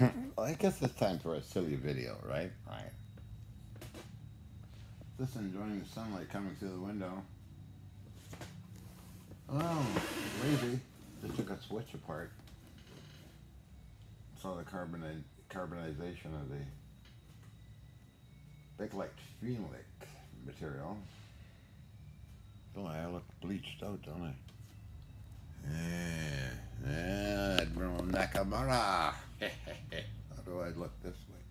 well, I guess it's time for a silly video, right? Right. Just enjoying the sunlight coming through the window. Oh, lazy. They took a switch apart. Saw the carbonate carbonization of the Bakelite phenolic material. Boy, I look bleached out, don't I? Yeah, yeah, Nakamura. How do I look this way?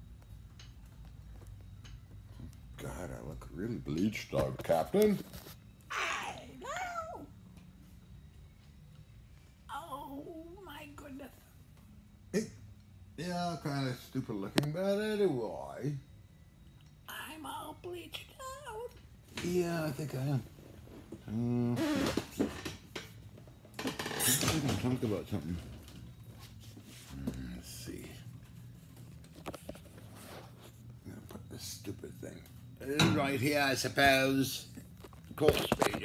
God, I look really bleached out, Captain. I know. Oh my goodness. Yeah, kind of stupid looking, but anyway. I'm all bleached out. Yeah, I think I am. Um, we can talk about something. Hmm, Let's see. I'm gonna put this stupid thing right here, I suppose. Of course. Okay,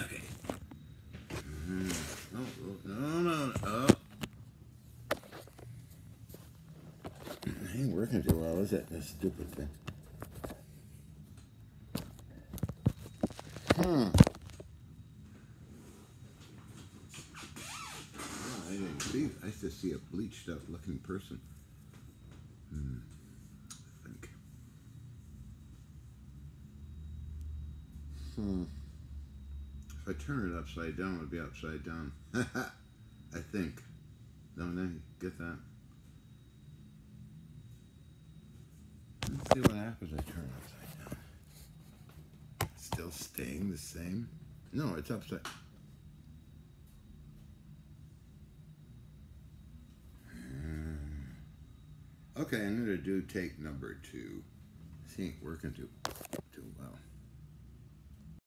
okay. No, no, no, no. It ain't working too well, is it? This stupid thing. Hmm. Oh, I didn't see. I used to see a bleached up looking person. Hmm. I think. Hmm. If I turn it upside down, it'd be upside down. I think. Don't I get that? Let's see what happens. I turn it upside down. Still staying the same? No, it's upside. Okay, I'm gonna do take number two. This ain't working too too well.